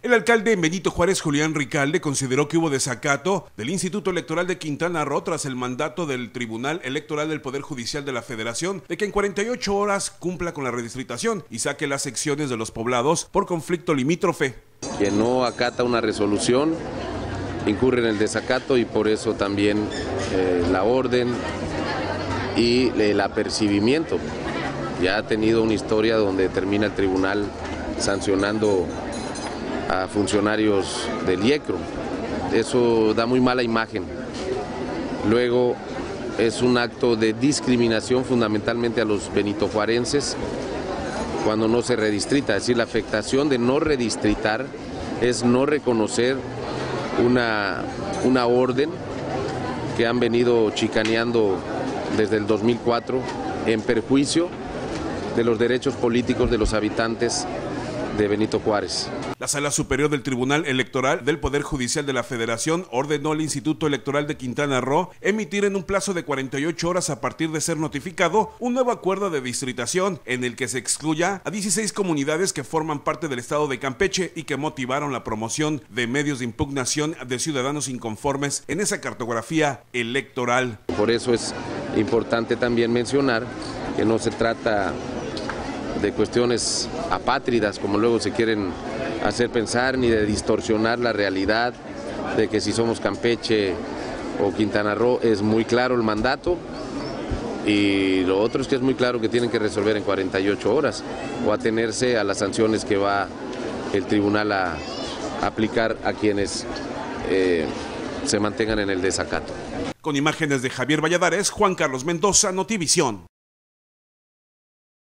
El alcalde Benito Juárez Julián Ricalde consideró que hubo desacato del Instituto Electoral de Quintana Roo tras el mandato del Tribunal Electoral del Poder Judicial de la Federación de que en 48 horas cumpla con la redistritación y saque las secciones de los poblados por conflicto limítrofe. Quien no acata una resolución incurre en el desacato y por eso también eh, la orden y el apercibimiento. Ya ha tenido una historia donde termina el tribunal sancionando a funcionarios del IECRO. Eso da muy mala imagen. Luego es un acto de discriminación fundamentalmente a los benitojuarenses cuando no se redistrita. Es decir, la afectación de no redistritar es no reconocer una, una orden que han venido chicaneando desde el 2004 en perjuicio de los derechos políticos de los habitantes de Benito Juárez. La Sala Superior del Tribunal Electoral del Poder Judicial de la Federación ordenó al Instituto Electoral de Quintana Roo emitir en un plazo de 48 horas a partir de ser notificado un nuevo acuerdo de distritación en el que se excluya a 16 comunidades que forman parte del estado de Campeche y que motivaron la promoción de medios de impugnación de ciudadanos inconformes en esa cartografía electoral. Por eso es importante también mencionar que no se trata de cuestiones apátridas, como luego se quieren hacer pensar, ni de distorsionar la realidad de que si somos Campeche o Quintana Roo es muy claro el mandato y lo otro es que es muy claro que tienen que resolver en 48 horas o atenerse a las sanciones que va el tribunal a aplicar a quienes eh, se mantengan en el desacato. Con imágenes de Javier Valladares, Juan Carlos Mendoza, Notivisión.